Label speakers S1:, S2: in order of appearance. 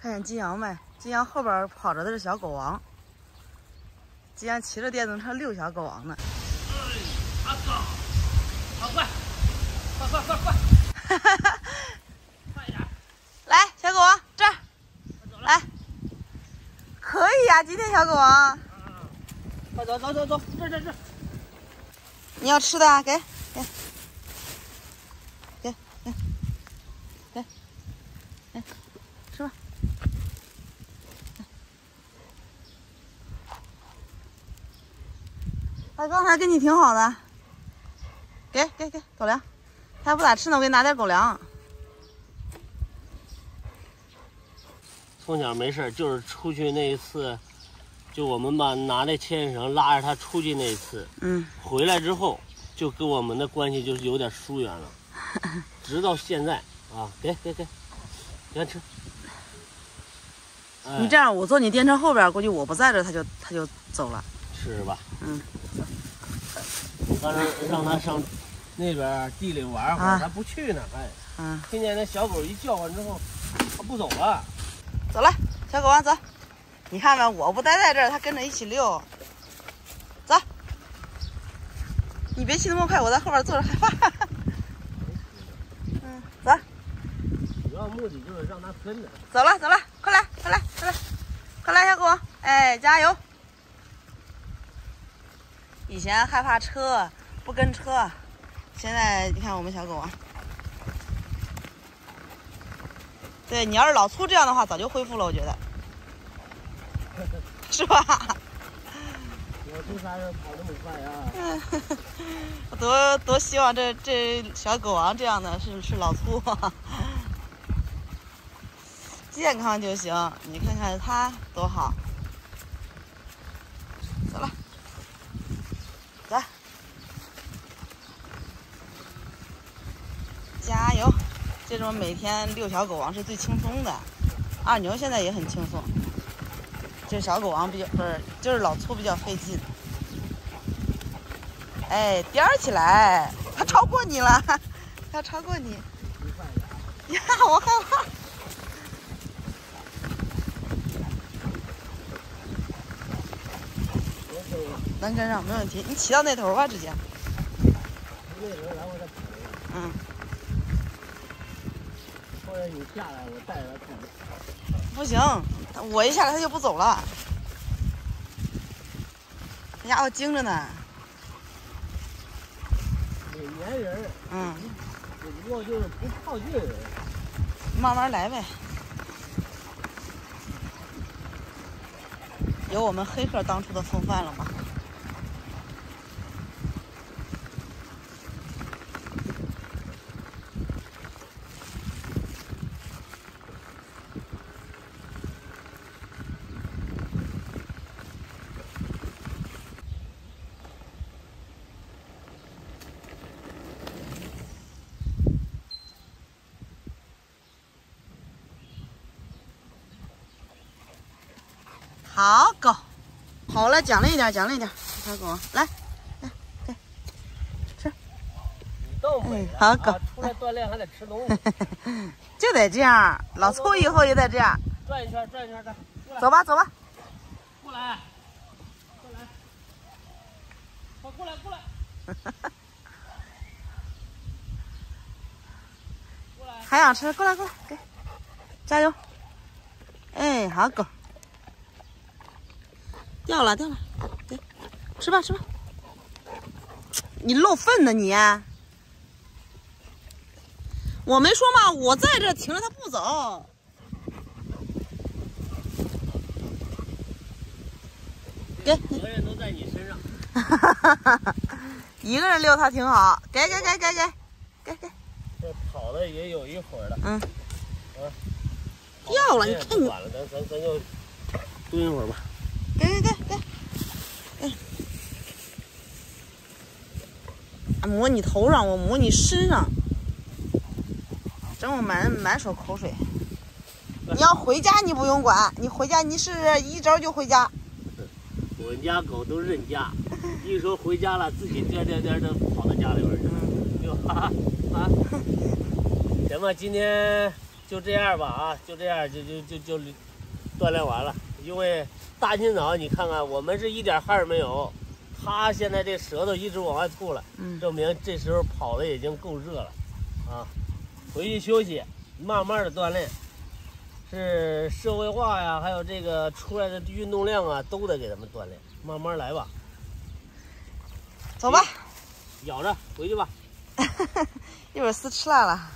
S1: 看见金阳没？金阳后边跑着的是小狗王。金阳骑着电动车遛小狗王呢。
S2: 哎，阿哥，好快，快快快快！
S1: 哈哈哈！
S2: 快点！
S1: 来，小狗王这儿，来，可以呀，今天小狗王。
S2: 快走走走走，这这这。
S1: 你要吃的啊？给给给给给给，吃吧。他刚才跟你挺好的，给给给狗粮，他不咋吃呢，我给你拿点狗粮。
S2: 从小没事就是出去那一次，就我们把拿那牵引绳拉着他出去那一次，
S1: 嗯，
S2: 回来之后就跟我们的关系就是有点疏远了，直到现在啊，给给给，你看吃。哎
S1: 你这样，我坐你电车后边，估计我不在这，他就他就走了。
S2: 是吧？
S1: 嗯，
S2: 我刚才让他上那边地里玩会儿，
S1: 啊
S2: 他不去呢，哎，
S1: 嗯，
S2: 听见那小狗一叫唤之后，它不走了。
S1: 走了，小狗王走。你看看，我不待在这儿，它跟着一起溜。走，你别骑那么快，我在后边坐着害怕。嗯，走，
S2: 主要目的就是让它跟着。
S1: 走了，走了，快来，快来，快来，快来，小狗王，哎，加油！以前害怕车，不跟车，现在你看我们小狗王。对你要是老粗这样的话，早就恢复了，我觉得，是吧？
S2: 我为啥要跑那么快呀？
S1: 我 多多希望这这小狗王这样的是是老粗，健康就行。你看看它多好。走了，走，加油！这种每天遛小狗王是最轻松的。二牛现在也很轻松，这小狗王比较不是，就是老粗比较费劲。哎，颠儿起来，它超过你了，它超过你。呀，我害怕。能跟上没问题，你骑到那头吧，直接。嗯，
S2: 或者你下来，我带着他走。
S1: 不行，我一下来他就不走了。那家伙精着呢。
S2: 得粘人，
S1: 嗯，
S2: 只不过就是不靠近人。
S1: 慢慢来呗。有我们黑客当初的风范了吗？好狗，好了，奖励一点，奖励一点，小狗，来，来，给，吃，
S2: 你倒美了
S1: 哎好狗
S2: 啊出来锻炼还得吃东西。
S1: 就得这样，老粗以后也得这样，
S2: 转一圈，转一圈的，过来，
S1: 走吧，走吧，
S2: 过来，过来，快过来，过来，过来。
S1: 还想吃，过来，过来，给，加油，哎，好狗，掉了，掉了，给，吃吧，吃吧，你漏粪呢你？我没说嘛，我在这停着，它不走。给，
S2: 责任都在你身上。
S1: 一个人遛它挺好，给给给给给给给，
S2: 这跑的也有一会儿了。
S1: 嗯，
S2: 啊，
S1: 掉了，你看你，
S2: 不管了，咱咱咱就蹲一会儿吧。
S1: 给给给给，给，啊抹你头上，我抹你身上，整我满满手口水。你要回家你不用管，你回家你是一招就回家。
S2: 我们家狗都认家，一说回家了，自己颠颠颠的跑到家里边去了，就哈哈啊。行吧，今天就这样吧啊，就这样就就就就锻炼完了。因为大清早你看看，我们是一点汗没有，他现在这舌头一直往外吐了，
S1: 嗯，
S2: 证明这时候跑的已经够热了啊。回去休息，慢慢的锻炼。是社会化呀，还有这个出来的运动量啊，都得给他们锻炼，慢慢来吧。
S1: 走吧，
S2: 咬着回去吧。
S1: 一会儿撕吃辣了。